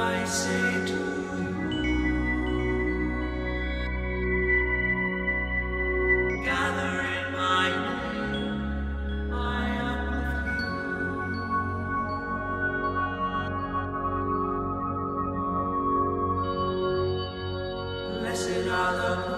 I say to you, gather in my name, I am with you. Blessed are the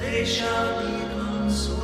They shall be consoled.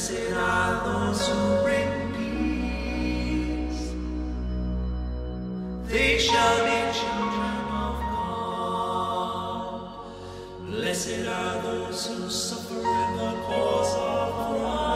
Blessed are those who bring peace. They shall be children of God. Blessed are those who suffer in the cause of right.